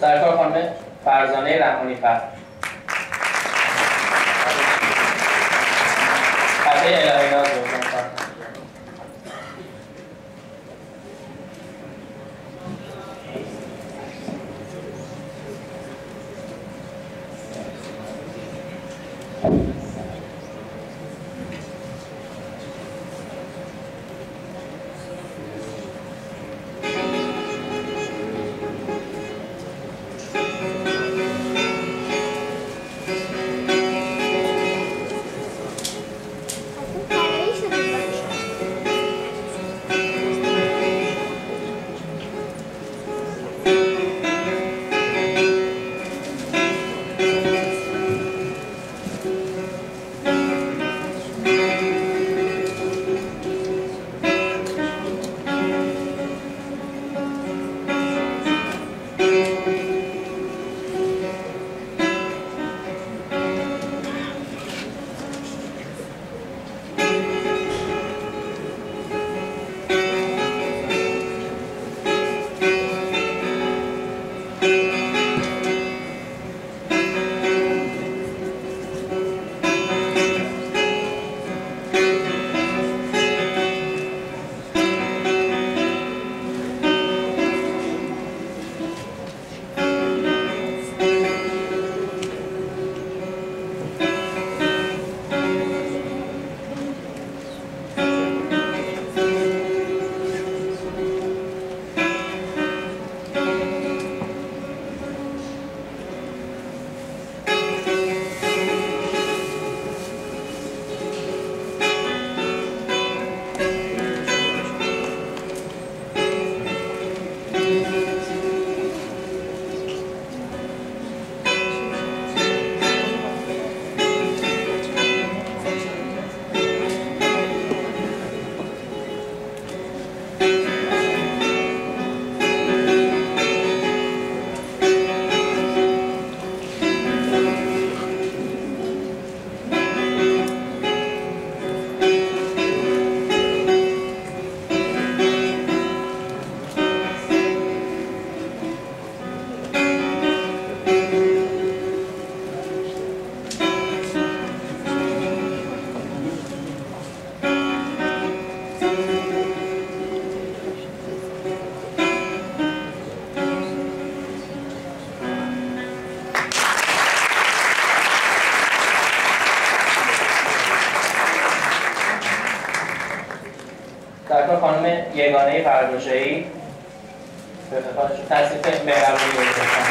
سرکار خانم فرزانه رحمانی ناز لطفاً. فراری یگانه فردوشهی به افتخارش تصنیف مهربانی